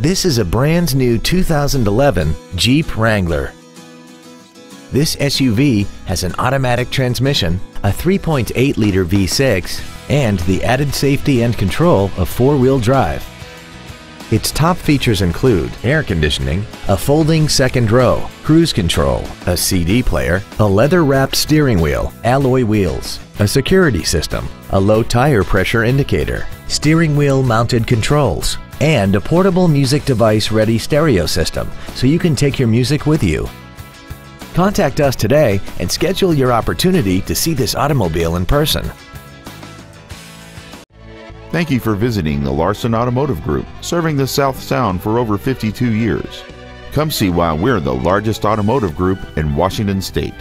This is a brand new 2011 Jeep Wrangler. This SUV has an automatic transmission, a 3.8-liter V6, and the added safety and control of four-wheel drive. Its top features include air conditioning, a folding second row, cruise control, a CD player, a leather-wrapped steering wheel, alloy wheels, a security system, a low tire pressure indicator, steering wheel mounted controls, and a portable music device ready stereo system so you can take your music with you. Contact us today and schedule your opportunity to see this automobile in person. Thank you for visiting the Larson Automotive Group, serving the South Sound for over 52 years. Come see why we're the largest automotive group in Washington State.